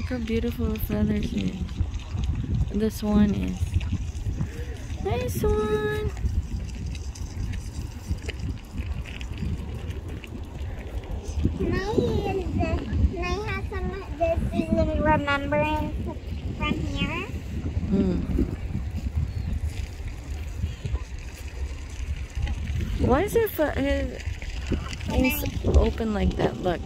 Look how beautiful the feathers is. This one is. nice one. Can I use this? Can I have some of this in remembrance from here? Hmm. Why is it, foot his, open like that? Look.